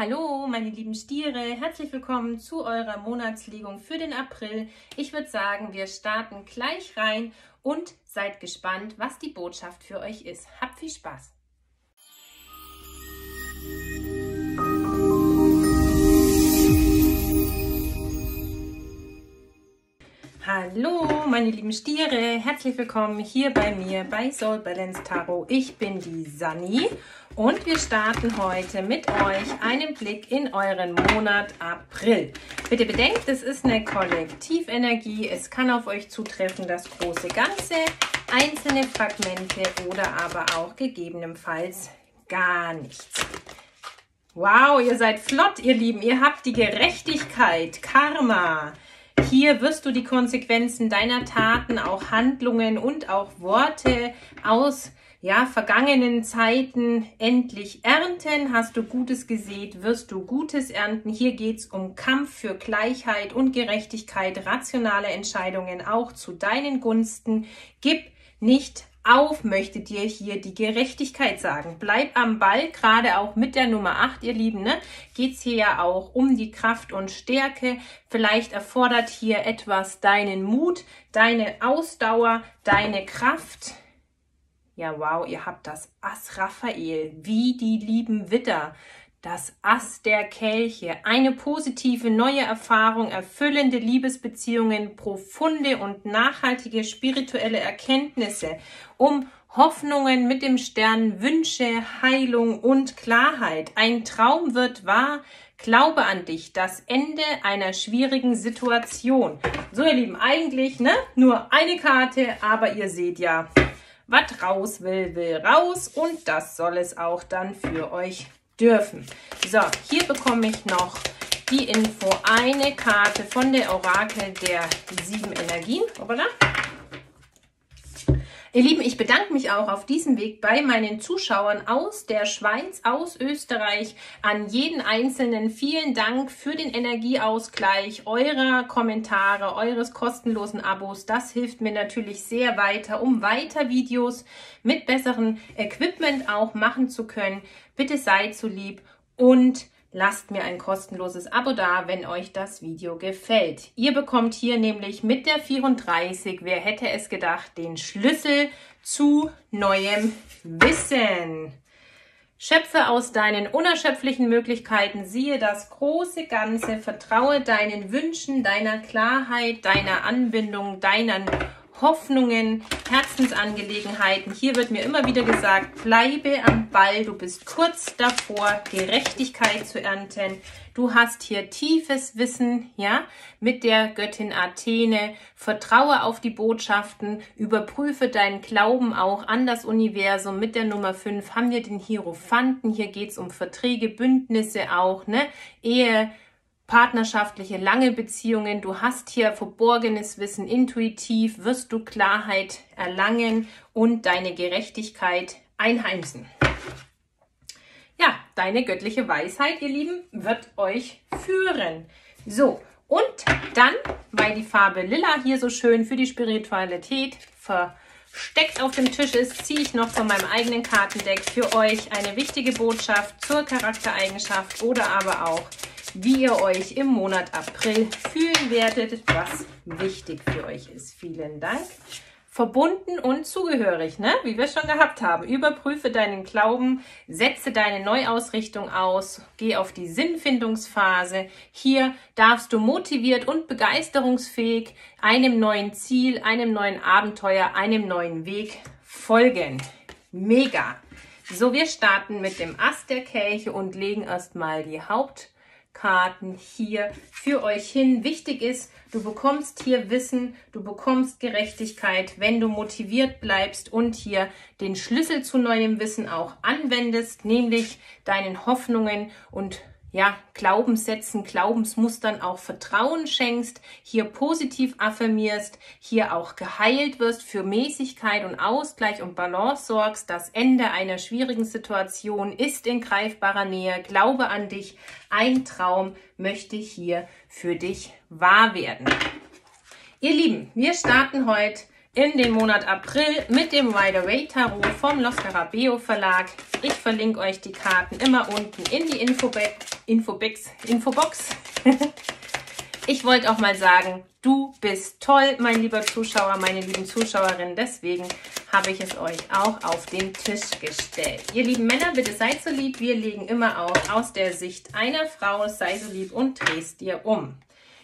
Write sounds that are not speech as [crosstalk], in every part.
Hallo, meine lieben Stiere, herzlich willkommen zu eurer Monatslegung für den April. Ich würde sagen, wir starten gleich rein und seid gespannt, was die Botschaft für euch ist. Habt viel Spaß! Hallo, meine lieben Stiere, herzlich willkommen hier bei mir bei Soul Balance Tarot. Ich bin die Sani und wir starten heute mit euch einen Blick in euren Monat April. Bitte bedenkt, es ist eine Kollektivenergie. Es kann auf euch zutreffen, das große Ganze, einzelne Fragmente oder aber auch gegebenenfalls gar nichts. Wow, ihr seid flott, ihr Lieben. Ihr habt die Gerechtigkeit, Karma. Hier wirst du die Konsequenzen deiner Taten, auch Handlungen und auch Worte aus ja, vergangenen Zeiten endlich ernten. Hast du Gutes gesät, wirst du Gutes ernten. Hier geht es um Kampf für Gleichheit und Gerechtigkeit, rationale Entscheidungen auch zu deinen Gunsten. Gib nicht auf, möchte dir hier die Gerechtigkeit sagen. Bleib am Ball, gerade auch mit der Nummer 8, ihr Lieben. Ne? Geht es hier ja auch um die Kraft und Stärke. Vielleicht erfordert hier etwas deinen Mut, deine Ausdauer, deine Kraft ja, wow, ihr habt das Ass Raphael, wie die lieben Witter, das Ass der Kelche, eine positive neue Erfahrung, erfüllende Liebesbeziehungen, profunde und nachhaltige spirituelle Erkenntnisse, um Hoffnungen mit dem Stern, Wünsche, Heilung und Klarheit. Ein Traum wird wahr. Glaube an dich, das Ende einer schwierigen Situation. So, ihr Lieben, eigentlich, ne? Nur eine Karte, aber ihr seht ja, was raus will, will raus und das soll es auch dann für euch dürfen. So, hier bekomme ich noch die Info, eine Karte von der Orakel der sieben Energien. Hoppala. Ihr Lieben, ich bedanke mich auch auf diesem Weg bei meinen Zuschauern aus der Schweiz, aus Österreich, an jeden Einzelnen. Vielen Dank für den Energieausgleich eurer Kommentare, eures kostenlosen Abos. Das hilft mir natürlich sehr weiter, um weiter Videos mit besserem Equipment auch machen zu können. Bitte seid so lieb und Lasst mir ein kostenloses Abo da, wenn euch das Video gefällt. Ihr bekommt hier nämlich mit der 34, wer hätte es gedacht, den Schlüssel zu neuem Wissen. Schöpfe aus deinen unerschöpflichen Möglichkeiten, siehe das große Ganze, vertraue deinen Wünschen, deiner Klarheit, deiner Anbindung, deinen Hoffnungen, Herzensangelegenheiten. Hier wird mir immer wieder gesagt, bleibe am Ball, du bist kurz davor, Gerechtigkeit zu ernten. Du hast hier tiefes Wissen, ja, mit der Göttin Athene. Vertraue auf die Botschaften, überprüfe deinen Glauben auch an das Universum. Mit der Nummer 5 haben wir den Hierophanten. Hier geht es um Verträge, Bündnisse auch, ne, Ehe, partnerschaftliche, lange Beziehungen. Du hast hier verborgenes Wissen. Intuitiv wirst du Klarheit erlangen und deine Gerechtigkeit einheimsen. Ja, deine göttliche Weisheit, ihr Lieben, wird euch führen. So, und dann, weil die Farbe Lila hier so schön für die Spiritualität versteckt auf dem Tisch ist, ziehe ich noch von meinem eigenen Kartendeck für euch eine wichtige Botschaft zur Charaktereigenschaft oder aber auch wie ihr euch im Monat April fühlen werdet, was wichtig für euch ist. Vielen Dank. Verbunden und zugehörig, ne? wie wir schon gehabt haben. Überprüfe deinen Glauben, setze deine Neuausrichtung aus, geh auf die Sinnfindungsphase. Hier darfst du motiviert und begeisterungsfähig einem neuen Ziel, einem neuen Abenteuer, einem neuen Weg folgen. Mega! So, wir starten mit dem Ast der Kelche und legen erstmal die Haupt- Karten hier für euch hin. Wichtig ist, du bekommst hier Wissen, du bekommst Gerechtigkeit, wenn du motiviert bleibst und hier den Schlüssel zu neuem Wissen auch anwendest, nämlich deinen Hoffnungen und ja, Glaubenssätzen, Glaubensmustern auch Vertrauen schenkst, hier positiv affirmierst, hier auch geheilt wirst, für Mäßigkeit und Ausgleich und Balance sorgst. Das Ende einer schwierigen Situation ist in greifbarer Nähe. Glaube an dich. Ein Traum möchte hier für dich wahr werden. Ihr Lieben, wir starten heute in den Monat April mit dem Rider Waite Tarot vom Los Carabeo Verlag. Ich verlinke euch die Karten immer unten in die Infobe Infobox. Infobox. [laughs] ich wollte auch mal sagen, du bist toll, mein lieber Zuschauer, meine lieben Zuschauerinnen. Deswegen habe ich es euch auch auf den Tisch gestellt. Ihr lieben Männer, bitte seid so lieb. Wir legen immer auch aus der Sicht einer Frau, sei so lieb und drehst dir um.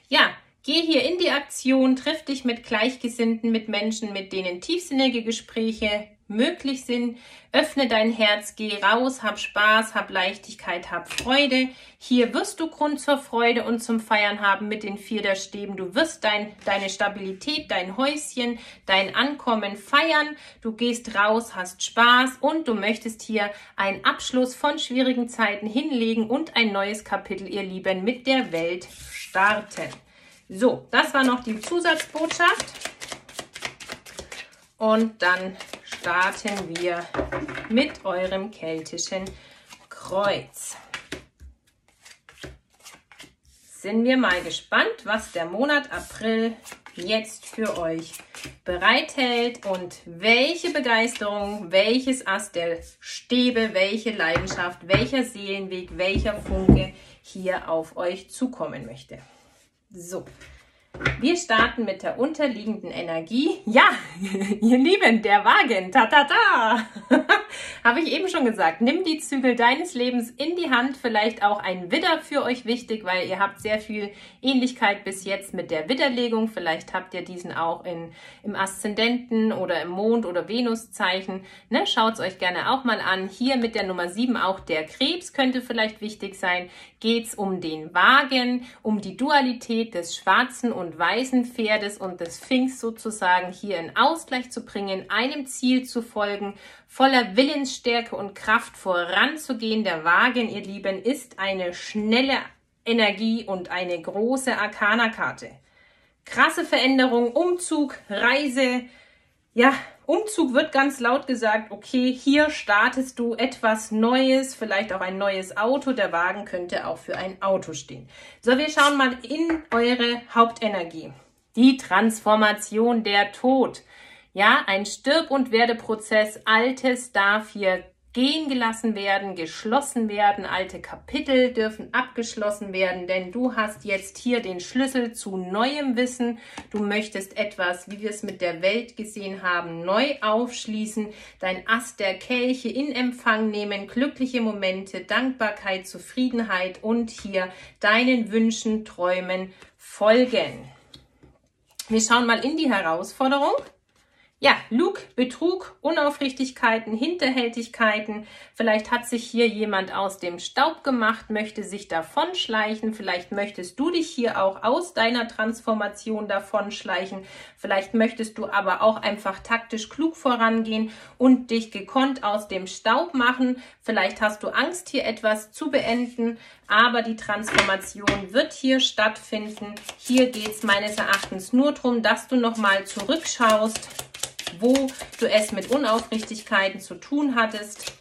Ja, Geh hier in die Aktion, triff dich mit Gleichgesinnten, mit Menschen, mit denen tiefsinnige Gespräche möglich sind. Öffne dein Herz, geh raus, hab Spaß, hab Leichtigkeit, hab Freude. Hier wirst du Grund zur Freude und zum Feiern haben mit den vier der Stäben. Du wirst dein, deine Stabilität, dein Häuschen, dein Ankommen feiern. Du gehst raus, hast Spaß und du möchtest hier einen Abschluss von schwierigen Zeiten hinlegen und ein neues Kapitel, ihr Lieben, mit der Welt starten. So, das war noch die Zusatzbotschaft. Und dann starten wir mit eurem keltischen Kreuz. Sind wir mal gespannt, was der Monat April jetzt für euch bereithält und welche Begeisterung, welches Ast der Stäbe, welche Leidenschaft, welcher Seelenweg, welcher Funke hier auf euch zukommen möchte. So, wir starten mit der unterliegenden Energie. Ja, [laughs] ihr Lieben, der Wagen, ta ta ta. [laughs] Habe ich eben schon gesagt, nimm die Zügel deines Lebens in die Hand. Vielleicht auch ein Widder für euch wichtig, weil ihr habt sehr viel Ähnlichkeit bis jetzt mit der Widderlegung. Vielleicht habt ihr diesen auch in, im Aszendenten oder im Mond- oder Venuszeichen. Ne, Schaut es euch gerne auch mal an. Hier mit der Nummer 7 auch der Krebs könnte vielleicht wichtig sein. Geht es um den Wagen, um die Dualität des schwarzen und weißen Pferdes und des Sphinx sozusagen hier in Ausgleich zu bringen, einem Ziel zu folgen, voller Willensstärke und Kraft voranzugehen. Der Wagen, ihr Lieben, ist eine schnelle Energie und eine große Arcana-Karte. Krasse Veränderung, Umzug, Reise. Ja, Umzug wird ganz laut gesagt, okay, hier startest du etwas Neues, vielleicht auch ein neues Auto. Der Wagen könnte auch für ein Auto stehen. So, wir schauen mal in eure Hauptenergie. Die Transformation der Tod. Ja, ein Stirb- und Werdeprozess. Altes darf hier gehen gelassen werden, geschlossen werden. Alte Kapitel dürfen abgeschlossen werden, denn du hast jetzt hier den Schlüssel zu neuem Wissen. Du möchtest etwas, wie wir es mit der Welt gesehen haben, neu aufschließen, dein Ast der Kelche in Empfang nehmen, glückliche Momente, Dankbarkeit, Zufriedenheit und hier deinen Wünschen, Träumen folgen. Wir schauen mal in die Herausforderung. Ja, Lug, Betrug, Unaufrichtigkeiten, Hinterhältigkeiten. Vielleicht hat sich hier jemand aus dem Staub gemacht, möchte sich davonschleichen. Vielleicht möchtest du dich hier auch aus deiner Transformation davonschleichen. Vielleicht möchtest du aber auch einfach taktisch klug vorangehen und dich gekonnt aus dem Staub machen. Vielleicht hast du Angst, hier etwas zu beenden, aber die Transformation wird hier stattfinden. Hier geht es meines Erachtens nur darum, dass du nochmal zurückschaust wo du es mit Unaufrichtigkeiten zu tun hattest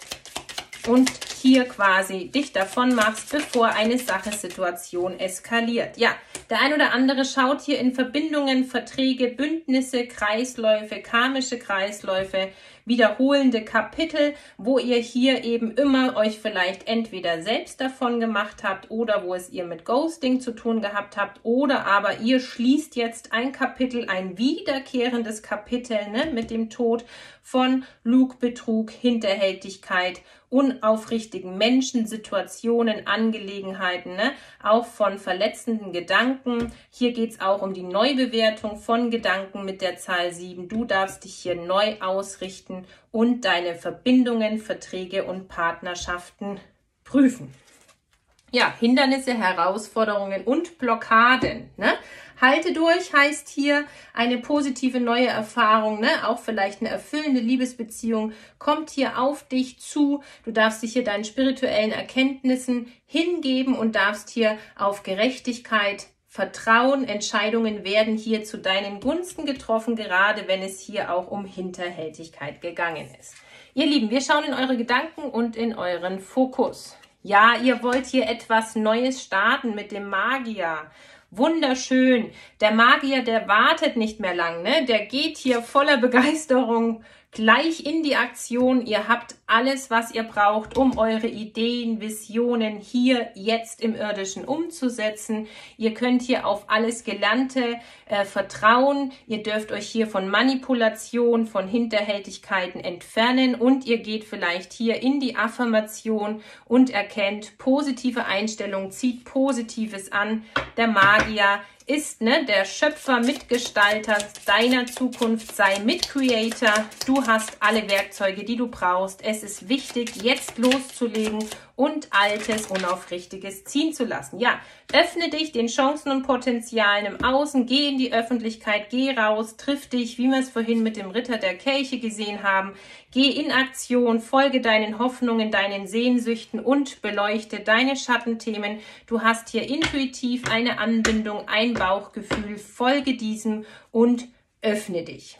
und hier quasi dich davon machst, bevor eine Sache-Situation eskaliert. Ja, der ein oder andere schaut hier in Verbindungen, Verträge, Bündnisse, Kreisläufe, karmische Kreisläufe, wiederholende Kapitel, wo ihr hier eben immer euch vielleicht entweder selbst davon gemacht habt oder wo es ihr mit Ghosting zu tun gehabt habt oder aber ihr schließt jetzt ein Kapitel, ein wiederkehrendes Kapitel ne, mit dem Tod von Lug, Betrug, Hinterhältigkeit, unaufrichtigen Menschen, Situationen, Angelegenheiten, ne? auch von verletzenden Gedanken. Hier geht es auch um die Neubewertung von Gedanken mit der Zahl 7. Du darfst dich hier neu ausrichten und deine Verbindungen, Verträge und Partnerschaften prüfen. Ja, Hindernisse, Herausforderungen und Blockaden. Ne? Halte durch heißt hier eine positive neue Erfahrung, ne? auch vielleicht eine erfüllende Liebesbeziehung kommt hier auf dich zu. Du darfst dich hier deinen spirituellen Erkenntnissen hingeben und darfst hier auf Gerechtigkeit vertrauen. Entscheidungen werden hier zu deinen Gunsten getroffen, gerade wenn es hier auch um Hinterhältigkeit gegangen ist. Ihr Lieben, wir schauen in eure Gedanken und in euren Fokus. Ja, ihr wollt hier etwas Neues starten mit dem Magier Wunderschön. Der Magier, der wartet nicht mehr lang, ne? Der geht hier voller Begeisterung gleich in die Aktion. Ihr habt alles, was ihr braucht, um eure Ideen, Visionen hier jetzt im irdischen umzusetzen. Ihr könnt hier auf alles Gelernte äh, vertrauen. Ihr dürft euch hier von Manipulation, von Hinterhältigkeiten entfernen und ihr geht vielleicht hier in die Affirmation und erkennt positive Einstellung, zieht Positives an. Der Magier ist ne, der Schöpfer, Mitgestalter deiner Zukunft, sei Mitcreator. Du hast alle Werkzeuge, die du brauchst. Es ist wichtig, jetzt loszulegen und Altes Unaufrichtiges ziehen zu lassen. Ja, öffne dich den Chancen und Potenzialen im Außen, geh in die Öffentlichkeit, geh raus, triff dich, wie wir es vorhin mit dem Ritter der Kelche gesehen haben. Geh in Aktion, folge deinen Hoffnungen, deinen Sehnsüchten und beleuchte deine Schattenthemen. Du hast hier intuitiv eine Anbindung, ein Bauchgefühl, folge diesem und öffne dich.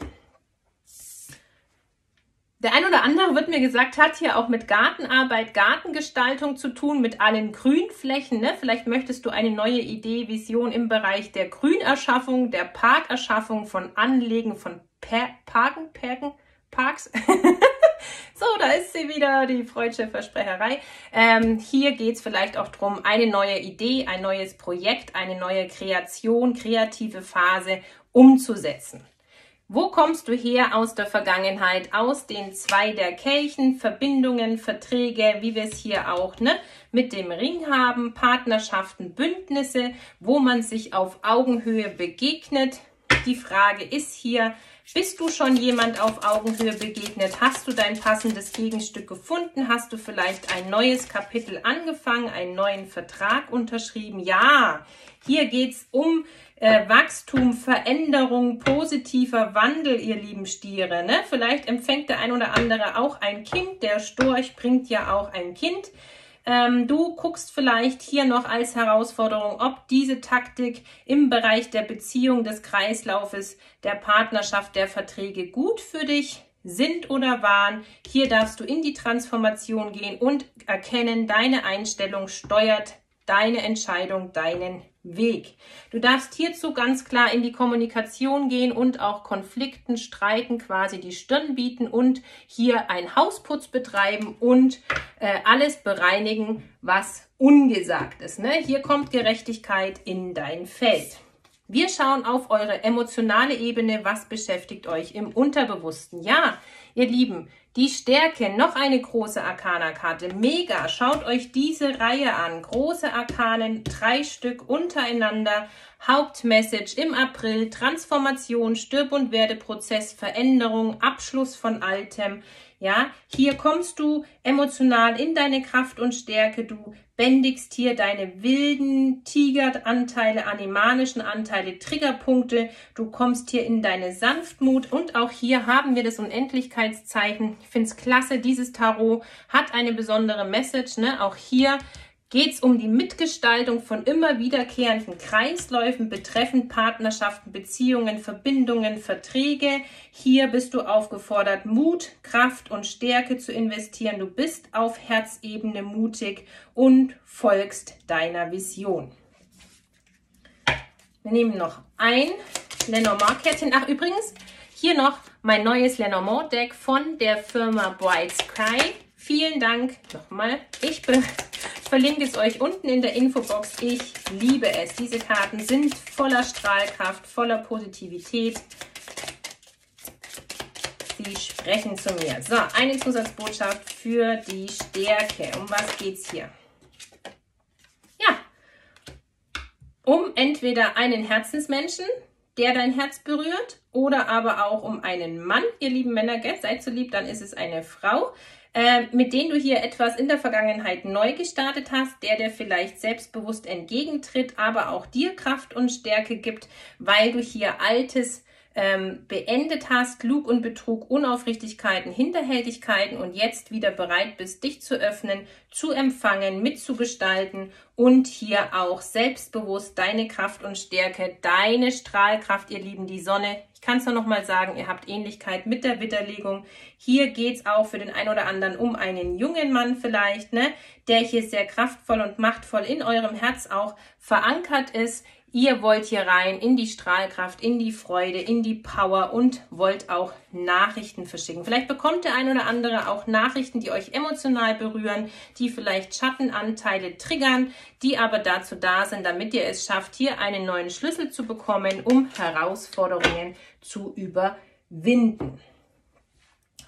Der ein oder andere wird mir gesagt, hat hier auch mit Gartenarbeit, Gartengestaltung zu tun, mit allen Grünflächen. Ne? Vielleicht möchtest du eine neue Idee, Vision im Bereich der Grünerschaffung, der Parkerschaffung, von Anlegen von per Parken, Perken, Parks. [laughs] so, da ist sie wieder, die freudsche Versprecherei. Ähm, hier geht es vielleicht auch darum, eine neue Idee, ein neues Projekt, eine neue Kreation, kreative Phase umzusetzen. Wo kommst du her aus der Vergangenheit, aus den zwei der Kelchen, Verbindungen, Verträge, wie wir es hier auch ne, mit dem Ring haben, Partnerschaften, Bündnisse, wo man sich auf Augenhöhe begegnet. Die Frage ist hier, bist du schon jemand auf Augenhöhe begegnet? Hast du dein passendes Gegenstück gefunden? Hast du vielleicht ein neues Kapitel angefangen, einen neuen Vertrag unterschrieben? Ja, hier geht es um äh, Wachstum, Veränderung, positiver Wandel, ihr lieben Stiere. Ne? Vielleicht empfängt der ein oder andere auch ein Kind. Der Storch bringt ja auch ein Kind. Ähm, du guckst vielleicht hier noch als Herausforderung, ob diese Taktik im Bereich der Beziehung, des Kreislaufes, der Partnerschaft, der Verträge gut für dich sind oder waren. Hier darfst du in die Transformation gehen und erkennen, deine Einstellung steuert deine Entscheidung, deinen Weg. Du darfst hierzu ganz klar in die Kommunikation gehen und auch Konflikten, Streiten quasi die Stirn bieten und hier einen Hausputz betreiben und äh, alles bereinigen, was ungesagt ist. Ne? Hier kommt Gerechtigkeit in dein Feld. Wir schauen auf eure emotionale Ebene. Was beschäftigt euch im Unterbewussten? Ja, ihr Lieben, die Stärke, noch eine große Arkana-Karte. Mega, schaut euch diese Reihe an. Große Arkanen, drei Stück untereinander. Hauptmessage im April, Transformation, Stirb- und Werdeprozess, Veränderung, Abschluss von Altem. Ja, hier kommst du emotional in deine Kraft und Stärke. Du bändigst hier deine wilden Tigeranteile, animalischen Anteile, Triggerpunkte. Du kommst hier in deine Sanftmut und auch hier haben wir das Unendlichkeitszeichen. Ich finde es klasse, dieses Tarot hat eine besondere Message. Ne? Auch hier geht es um die Mitgestaltung von immer wiederkehrenden Kreisläufen betreffend Partnerschaften, Beziehungen, Verbindungen, Verträge. Hier bist du aufgefordert, Mut, Kraft und Stärke zu investieren. Du bist auf Herzebene mutig und folgst deiner Vision. Wir nehmen noch ein Lenormand-Kärtchen. Ach, übrigens, hier noch mein neues Lenormand-Deck von der Firma Bright Sky. Vielen Dank nochmal. Ich bin verlinke es euch unten in der Infobox. Ich liebe es. Diese Karten sind voller Strahlkraft, voller Positivität. Sie sprechen zu mir. So, eine Zusatzbotschaft für die Stärke. Um was geht es hier? Ja, um entweder einen Herzensmenschen, der dein Herz berührt, oder aber auch um einen Mann. Ihr lieben Männer, seid so lieb, dann ist es eine Frau äh, mit denen du hier etwas in der Vergangenheit neu gestartet hast, der dir vielleicht selbstbewusst entgegentritt, aber auch dir Kraft und Stärke gibt, weil du hier Altes ähm, beendet hast, Lug und Betrug, Unaufrichtigkeiten, Hinterhältigkeiten und jetzt wieder bereit bist, dich zu öffnen, zu empfangen, mitzugestalten und hier auch selbstbewusst deine Kraft und Stärke, deine Strahlkraft, ihr Lieben, die Sonne. Ich kann es nur noch mal sagen, ihr habt Ähnlichkeit mit der Witterlegung. Hier geht es auch für den einen oder anderen um einen jungen Mann vielleicht, ne, der hier sehr kraftvoll und machtvoll in eurem Herz auch verankert ist Ihr wollt hier rein in die Strahlkraft, in die Freude, in die Power und wollt auch Nachrichten verschicken. Vielleicht bekommt der ein oder andere auch Nachrichten, die euch emotional berühren, die vielleicht Schattenanteile triggern, die aber dazu da sind, damit ihr es schafft, hier einen neuen Schlüssel zu bekommen, um Herausforderungen zu überwinden.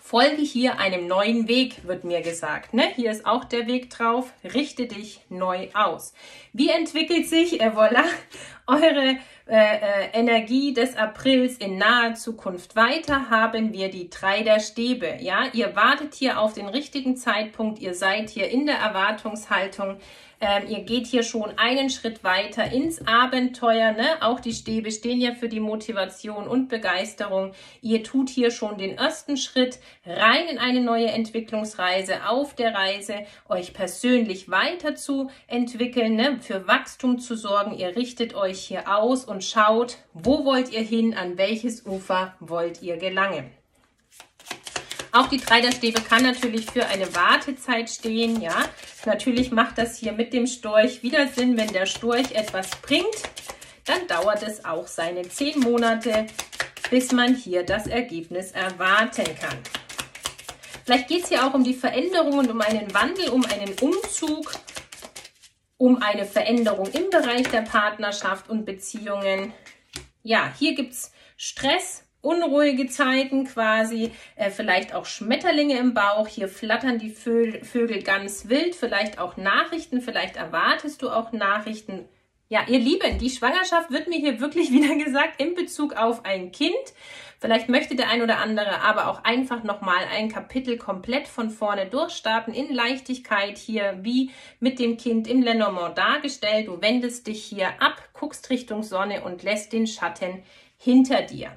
Folge hier einem neuen Weg, wird mir gesagt. Ne? Hier ist auch der Weg drauf. Richte dich neu aus. Wie entwickelt sich, äh, voilà, [laughs] eure äh, äh, Energie des Aprils in naher Zukunft weiter? Haben wir die drei der Stäbe. Ja, ihr wartet hier auf den richtigen Zeitpunkt. Ihr seid hier in der Erwartungshaltung. Ähm, ihr geht hier schon einen Schritt weiter ins Abenteuer. Ne? Auch die Stäbe stehen ja für die Motivation und Begeisterung. Ihr tut hier schon den ersten Schritt rein in eine neue Entwicklungsreise, auf der Reise, euch persönlich weiterzuentwickeln, ne? für Wachstum zu sorgen. Ihr richtet euch hier aus und schaut, wo wollt ihr hin, an welches Ufer wollt ihr gelangen. Auch die Dreiderstäbe kann natürlich für eine Wartezeit stehen, ja. Natürlich macht das hier mit dem Storch wieder Sinn, wenn der Storch etwas bringt, dann dauert es auch seine zehn Monate, bis man hier das Ergebnis erwarten kann. Vielleicht geht es hier auch um die Veränderung und um einen Wandel, um einen Umzug, um eine Veränderung im Bereich der Partnerschaft und Beziehungen. Ja, hier gibt es Stress, unruhige Zeiten quasi, äh, vielleicht auch Schmetterlinge im Bauch, hier flattern die Vögel, Vögel ganz wild, vielleicht auch Nachrichten, vielleicht erwartest du auch Nachrichten. Ja, ihr Lieben, die Schwangerschaft wird mir hier wirklich [laughs] wieder gesagt in Bezug auf ein Kind. Vielleicht möchte der ein oder andere aber auch einfach nochmal ein Kapitel komplett von vorne durchstarten, in Leichtigkeit hier, wie mit dem Kind im Lenormand dargestellt. Du wendest dich hier ab, guckst Richtung Sonne und lässt den Schatten hinter dir.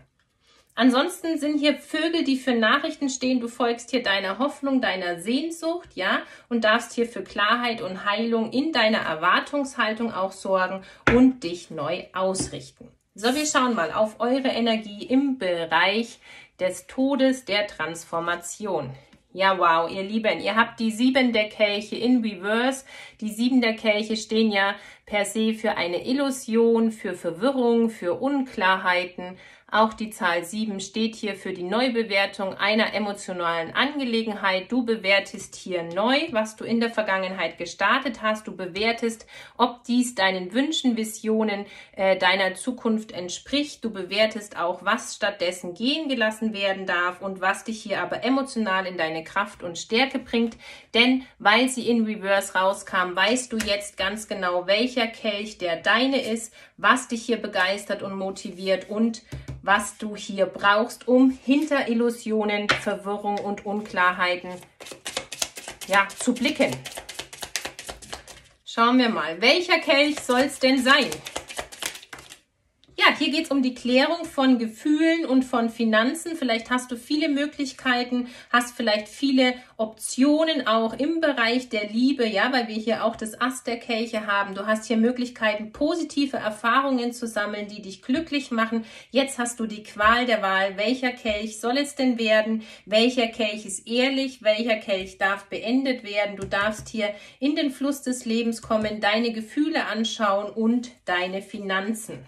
Ansonsten sind hier Vögel, die für Nachrichten stehen. Du folgst hier deiner Hoffnung, deiner Sehnsucht, ja, und darfst hier für Klarheit und Heilung in deiner Erwartungshaltung auch sorgen und dich neu ausrichten. So, wir schauen mal auf eure Energie im Bereich des Todes, der Transformation. Ja, wow, ihr Lieben, ihr habt die sieben der Kelche in Reverse. Die sieben der Kelche stehen ja per se für eine Illusion, für Verwirrung, für Unklarheiten. Auch die Zahl 7 steht hier für die Neubewertung einer emotionalen Angelegenheit. Du bewertest hier neu, was du in der Vergangenheit gestartet hast. Du bewertest, ob dies deinen Wünschen, Visionen äh, deiner Zukunft entspricht. Du bewertest auch, was stattdessen gehen gelassen werden darf und was dich hier aber emotional in deine Kraft und Stärke bringt. Denn weil sie in Reverse rauskam, weißt du jetzt ganz genau, welcher Kelch der deine ist, was dich hier begeistert und motiviert und was du hier brauchst, um hinter Illusionen, Verwirrung und Unklarheiten ja, zu blicken. Schauen wir mal, welcher Kelch soll es denn sein? Ja, hier geht es um die Klärung von Gefühlen und von Finanzen. Vielleicht hast du viele Möglichkeiten, hast vielleicht viele Optionen auch im Bereich der Liebe, ja, weil wir hier auch das Ast der Kelche haben. Du hast hier Möglichkeiten, positive Erfahrungen zu sammeln, die dich glücklich machen. Jetzt hast du die Qual der Wahl. Welcher Kelch soll es denn werden? Welcher Kelch ist ehrlich? Welcher Kelch darf beendet werden? Du darfst hier in den Fluss des Lebens kommen, deine Gefühle anschauen und deine Finanzen.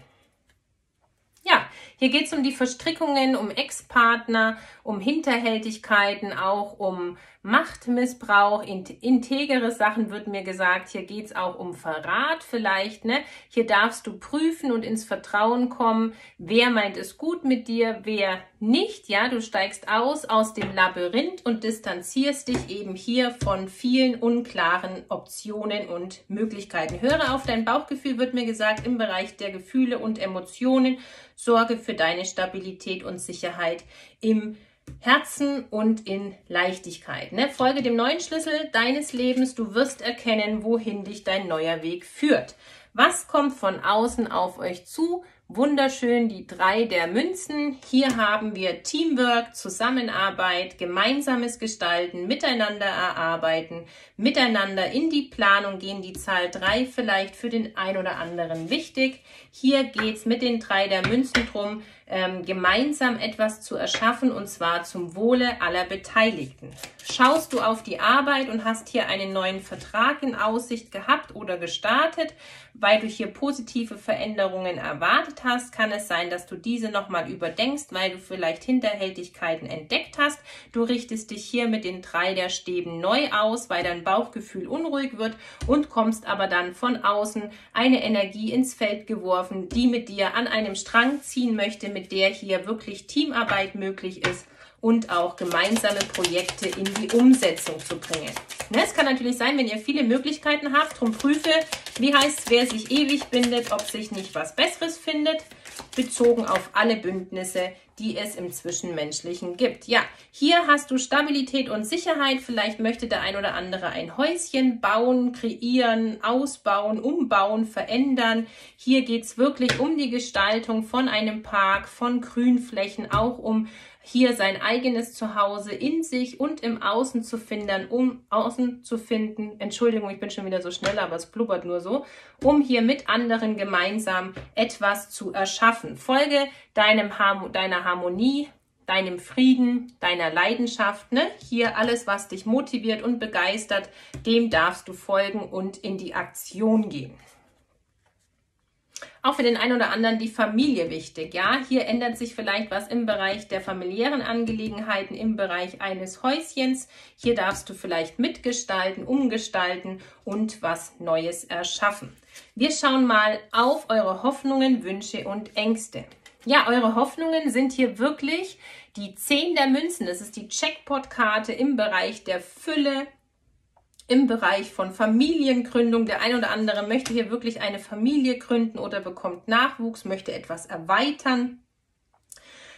Hier geht es um die Verstrickungen, um Ex-Partner, um Hinterhältigkeiten, auch um Machtmissbrauch, integere Sachen wird mir gesagt. Hier geht es auch um Verrat vielleicht. Ne? Hier darfst du prüfen und ins Vertrauen kommen, wer meint es gut mit dir, wer nicht. Ja, du steigst aus aus dem Labyrinth und distanzierst dich eben hier von vielen unklaren Optionen und Möglichkeiten. Höre auf dein Bauchgefühl, wird mir gesagt, im Bereich der Gefühle und Emotionen. Sorge für deine Stabilität und Sicherheit im Herzen und in Leichtigkeit. Ne? Folge dem neuen Schlüssel deines Lebens. Du wirst erkennen, wohin dich dein neuer Weg führt. Was kommt von außen auf euch zu? wunderschön die drei der Münzen. Hier haben wir Teamwork, Zusammenarbeit, gemeinsames Gestalten, miteinander erarbeiten, miteinander in die Planung gehen. Die Zahl drei vielleicht für den ein oder anderen wichtig. Hier geht's mit den drei der Münzen drum, ähm, gemeinsam etwas zu erschaffen und zwar zum Wohle aller Beteiligten. Schaust du auf die Arbeit und hast hier einen neuen Vertrag in Aussicht gehabt oder gestartet, weil du hier positive Veränderungen erwartet hast, kann es sein, dass du diese nochmal überdenkst, weil du vielleicht Hinterhältigkeiten entdeckt hast. Du richtest dich hier mit den drei der Stäben neu aus, weil dein Bauchgefühl unruhig wird und kommst aber dann von außen eine Energie ins Feld geworfen, die mit dir an einem Strang ziehen möchte, mit der hier wirklich Teamarbeit möglich ist und auch gemeinsame Projekte in die Umsetzung zu bringen. Ne, es kann natürlich sein, wenn ihr viele Möglichkeiten habt, drum prüfe, wie heißt wer sich ewig bindet, ob sich nicht was Besseres findet, bezogen auf alle Bündnisse, die es im Zwischenmenschlichen gibt. Ja, hier hast du Stabilität und Sicherheit. Vielleicht möchte der ein oder andere ein Häuschen bauen, kreieren, ausbauen, umbauen, verändern. Hier geht es wirklich um die Gestaltung von einem Park, von Grünflächen, auch um hier sein eigenes Zuhause in sich und im Außen zu finden, um außen zu finden. Entschuldigung, ich bin schon wieder so schnell, aber es blubbert nur so, um hier mit anderen gemeinsam etwas zu erschaffen. Folge deinem deiner Harmonie, deinem Frieden, deiner Leidenschaft, ne? Hier alles, was dich motiviert und begeistert, dem darfst du folgen und in die Aktion gehen auch für den einen oder anderen die Familie wichtig. Ja, hier ändert sich vielleicht was im Bereich der familiären Angelegenheiten, im Bereich eines Häuschens. Hier darfst du vielleicht mitgestalten, umgestalten und was Neues erschaffen. Wir schauen mal auf eure Hoffnungen, Wünsche und Ängste. Ja, eure Hoffnungen sind hier wirklich die 10 der Münzen. Das ist die Checkpot-Karte im Bereich der Fülle, im Bereich von Familiengründung. Der ein oder andere möchte hier wirklich eine Familie gründen oder bekommt Nachwuchs, möchte etwas erweitern.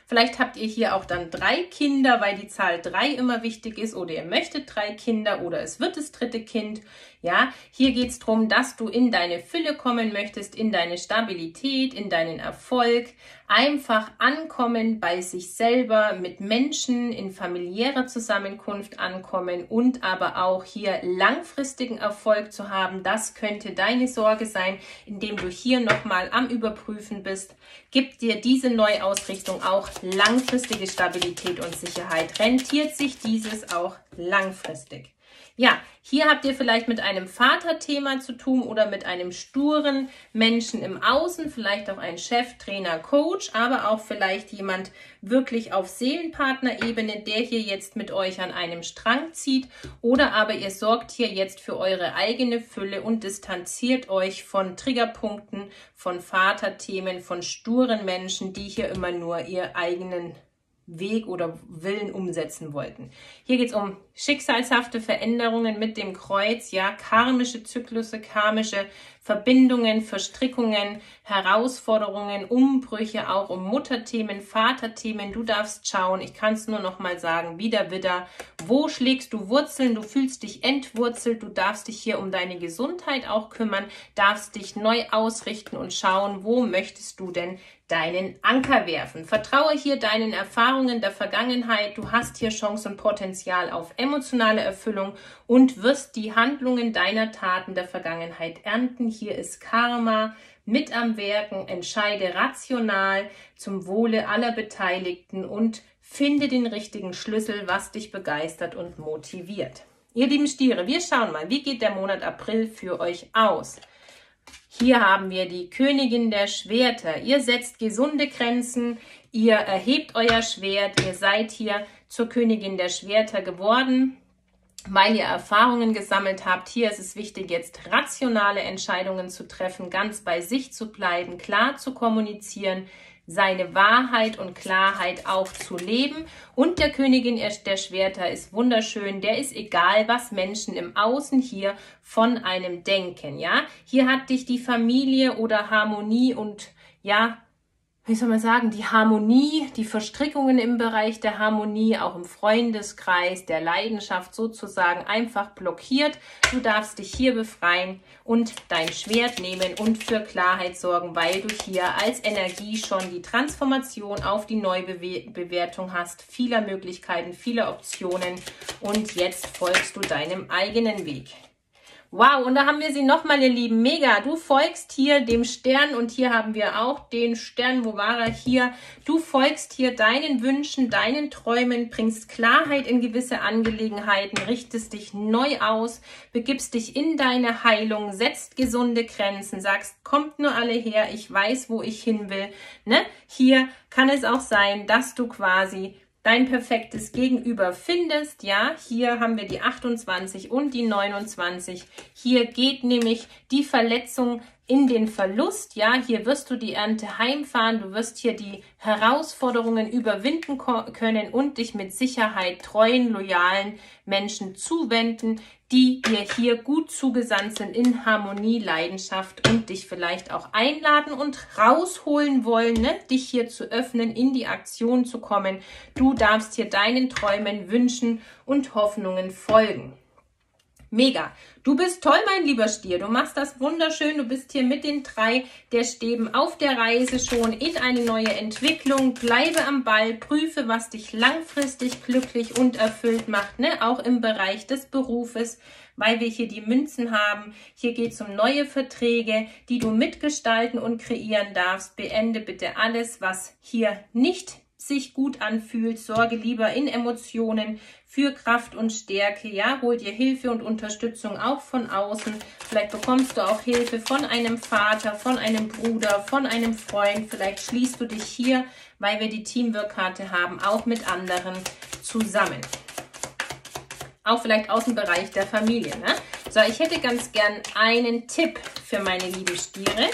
Vielleicht habt ihr hier auch dann drei Kinder, weil die Zahl drei immer wichtig ist oder ihr möchtet drei Kinder oder es wird das dritte Kind. Ja, hier geht es darum, dass du in deine Fülle kommen möchtest, in deine Stabilität, in deinen Erfolg, einfach ankommen bei sich selber, mit Menschen in familiärer Zusammenkunft ankommen und aber auch hier langfristigen Erfolg zu haben. Das könnte deine Sorge sein, indem du hier nochmal am Überprüfen bist. Gibt dir diese Neuausrichtung auch langfristige Stabilität und Sicherheit? Rentiert sich dieses auch langfristig? Ja, hier habt ihr vielleicht mit einem Vaterthema zu tun oder mit einem sturen Menschen im Außen, vielleicht auch ein Chef, Trainer, Coach, aber auch vielleicht jemand wirklich auf Seelenpartnerebene, der hier jetzt mit euch an einem Strang zieht. Oder aber ihr sorgt hier jetzt für eure eigene Fülle und distanziert euch von Triggerpunkten, von Vaterthemen, von sturen Menschen, die hier immer nur ihr eigenen Weg oder Willen umsetzen wollten. Hier geht es um schicksalshafte Veränderungen mit dem Kreuz, ja, karmische Zyklusse, karmische Verbindungen, Verstrickungen, Herausforderungen, Umbrüche, auch um Mutterthemen, Vaterthemen. Du darfst schauen, ich kann es nur noch mal sagen, wieder, wieder, wo schlägst du Wurzeln? Du fühlst dich entwurzelt, du darfst dich hier um deine Gesundheit auch kümmern, darfst dich neu ausrichten und schauen, wo möchtest du denn deinen Anker werfen. Vertraue hier deinen Erfahrungen der Vergangenheit. Du hast hier Chance und Potenzial auf emotionale Erfüllung und wirst die Handlungen deiner Taten der Vergangenheit ernten. Hier ist Karma mit am Werken. Entscheide rational zum Wohle aller Beteiligten und finde den richtigen Schlüssel, was dich begeistert und motiviert. Ihr lieben Stiere, wir schauen mal, wie geht der Monat April für euch aus? Hier haben wir die Königin der Schwerter. Ihr setzt gesunde Grenzen, ihr erhebt euer Schwert, ihr seid hier zur Königin der Schwerter geworden, weil ihr Erfahrungen gesammelt habt. Hier ist es wichtig, jetzt rationale Entscheidungen zu treffen, ganz bei sich zu bleiben, klar zu kommunizieren, seine Wahrheit und Klarheit auch zu leben. Und der Königin der Schwerter ist wunderschön. Der ist egal, was Menschen im Außen hier von einem denken. Ja, hier hat dich die Familie oder Harmonie und ja, wie soll man sagen, die Harmonie, die Verstrickungen im Bereich der Harmonie, auch im Freundeskreis, der Leidenschaft sozusagen einfach blockiert. Du darfst dich hier befreien und dein Schwert nehmen und für Klarheit sorgen, weil du hier als Energie schon die Transformation auf die Neubewertung hast, vieler Möglichkeiten, viele Optionen und jetzt folgst du deinem eigenen Weg. Wow, und da haben wir sie nochmal, ihr Lieben. Mega. Du folgst hier dem Stern und hier haben wir auch den Stern. Wo war er? Hier. Du folgst hier deinen Wünschen, deinen Träumen, bringst Klarheit in gewisse Angelegenheiten, richtest dich neu aus, begibst dich in deine Heilung, setzt gesunde Grenzen, sagst, kommt nur alle her, ich weiß, wo ich hin will. Ne? Hier kann es auch sein, dass du quasi dein perfektes Gegenüber findest. Ja, hier haben wir die 28 und die 29. Hier geht nämlich die Verletzung in den Verlust. Ja, hier wirst du die Ernte heimfahren. Du wirst hier die Herausforderungen überwinden können und dich mit Sicherheit treuen, loyalen Menschen zuwenden, die dir hier gut zugesandt sind in Harmonie, Leidenschaft und dich vielleicht auch einladen und rausholen wollen, ne? dich hier zu öffnen, in die Aktion zu kommen. Du darfst hier deinen Träumen, Wünschen und Hoffnungen folgen. Mega. Du bist toll, mein lieber Stier. Du machst das wunderschön. Du bist hier mit den drei der Stäben auf der Reise schon in eine neue Entwicklung. Bleibe am Ball, prüfe, was dich langfristig glücklich und erfüllt macht, ne? auch im Bereich des Berufes, weil wir hier die Münzen haben. Hier geht es um neue Verträge, die du mitgestalten und kreieren darfst. Beende bitte alles, was hier nicht sich gut anfühlt. Sorge lieber in Emotionen für Kraft und Stärke. Ja, hol dir Hilfe und Unterstützung auch von außen. Vielleicht bekommst du auch Hilfe von einem Vater, von einem Bruder, von einem Freund. Vielleicht schließt du dich hier, weil wir die Teamwork-Karte haben, auch mit anderen zusammen. Auch vielleicht aus dem Bereich der Familie. Ne? So, ich hätte ganz gern einen Tipp für meine lieben Stiere.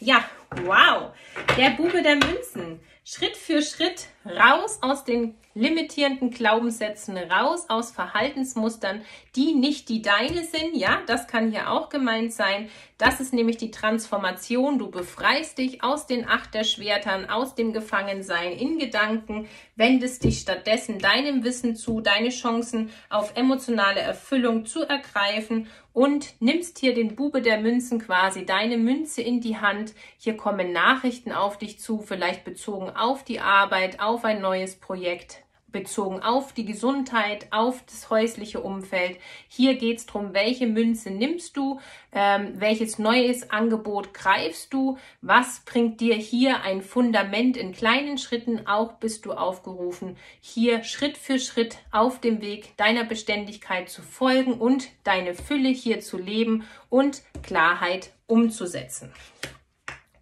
Ja, wow, der Bube der Münzen. Schritt für Schritt raus aus den limitierenden Glaubenssätzen, raus aus Verhaltensmustern, die nicht die deine sind. Ja, das kann hier auch gemeint sein. Das ist nämlich die Transformation. Du befreist dich aus den Acht der Schwertern, aus dem Gefangensein in Gedanken, wendest dich stattdessen deinem Wissen zu, deine Chancen auf emotionale Erfüllung zu ergreifen und nimmst hier den Bube der Münzen quasi, deine Münze in die Hand. Hier kommen Nachrichten auf dich zu, vielleicht bezogen auf die Arbeit, auf ein neues Projekt bezogen auf die Gesundheit, auf das häusliche Umfeld. Hier geht es darum, welche Münze nimmst du, ähm, welches neues Angebot greifst du, was bringt dir hier ein Fundament in kleinen Schritten, auch bist du aufgerufen, hier Schritt für Schritt auf dem Weg deiner Beständigkeit zu folgen und deine Fülle hier zu leben und Klarheit umzusetzen.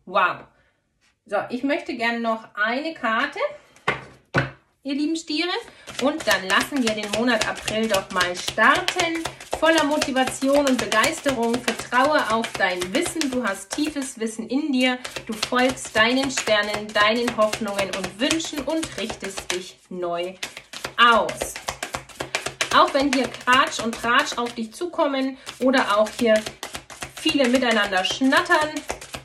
Wow. So, ich möchte gerne noch eine Karte, ihr lieben Stiere. Und dann lassen wir den Monat April doch mal starten. Voller Motivation und Begeisterung. Vertraue auf dein Wissen. Du hast tiefes Wissen in dir. Du folgst deinen Sternen, deinen Hoffnungen und Wünschen und richtest dich neu aus. Auch wenn hier Kratsch und Tratsch auf dich zukommen oder auch hier viele miteinander schnattern,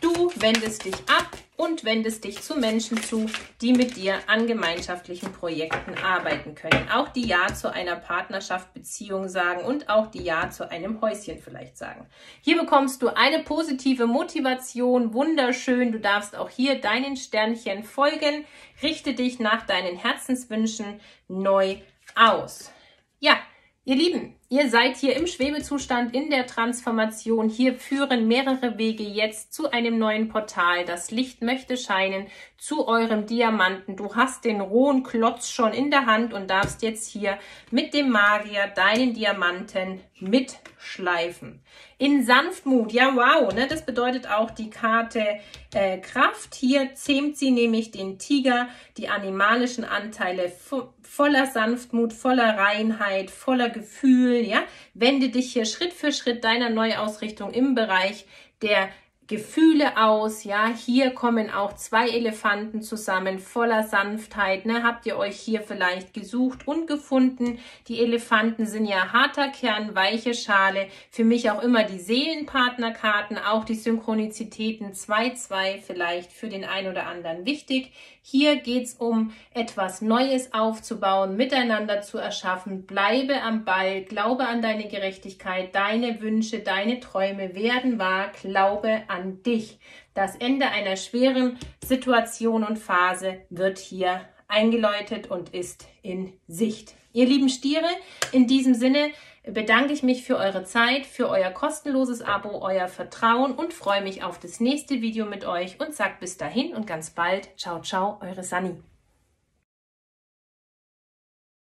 du wendest dich ab und wendest dich zu Menschen zu, die mit dir an gemeinschaftlichen Projekten arbeiten können. Auch die Ja zu einer Partnerschaft, Beziehung sagen und auch die Ja zu einem Häuschen vielleicht sagen. Hier bekommst du eine positive Motivation, wunderschön. Du darfst auch hier deinen Sternchen folgen. Richte dich nach deinen Herzenswünschen neu aus. Ja, ihr Lieben, Ihr seid hier im Schwebezustand in der Transformation. Hier führen mehrere Wege jetzt zu einem neuen Portal. Das Licht möchte scheinen zu eurem Diamanten. Du hast den rohen Klotz schon in der Hand und darfst jetzt hier mit dem Magier deinen Diamanten mitschleifen. In Sanftmut, ja wow, ne, das bedeutet auch die Karte äh, Kraft. Hier zähmt sie nämlich den Tiger, die animalischen Anteile vo voller Sanftmut, voller Reinheit, voller Gefühl, ja. Wende dich hier Schritt für Schritt deiner Neuausrichtung im Bereich der Gefühle aus. Ja, hier kommen auch zwei Elefanten zusammen, voller Sanftheit. Ne? Habt ihr euch hier vielleicht gesucht und gefunden? Die Elefanten sind ja harter Kern, weiche Schale. Für mich auch immer die Seelenpartnerkarten, auch die Synchronizitäten 2-2 vielleicht für den einen oder anderen wichtig. Hier geht's um etwas Neues aufzubauen, miteinander zu erschaffen. Bleibe am Ball, glaube an deine Gerechtigkeit, deine Wünsche, deine Träume werden wahr. Glaube an an dich. Das Ende einer schweren Situation und Phase wird hier eingeläutet und ist in Sicht. Ihr lieben Stiere, in diesem Sinne bedanke ich mich für eure Zeit, für euer kostenloses Abo, euer Vertrauen und freue mich auf das nächste Video mit euch und sage bis dahin und ganz bald, ciao, ciao, eure Sani.